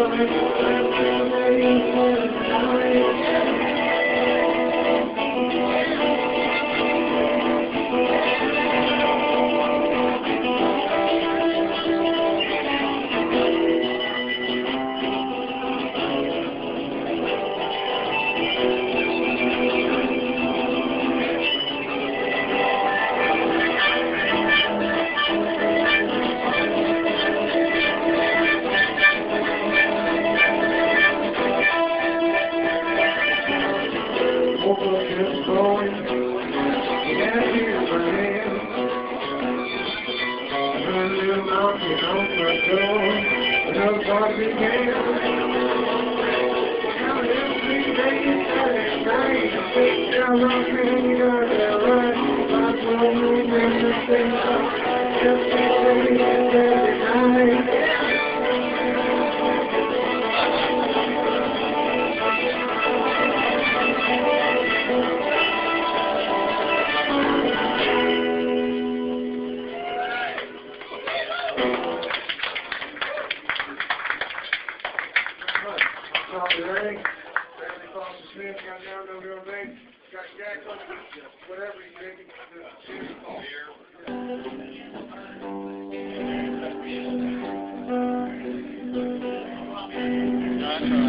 I'm over is growing. Can't hear my name. Turn your knocking on my door. Another party came. Now every day and night, I'm. I'm going to make the things up. Just be saying. Copy Ray. Randy Foster Smith got down over your bank. Got Jack on whatever he's drinking. Beer. That's right.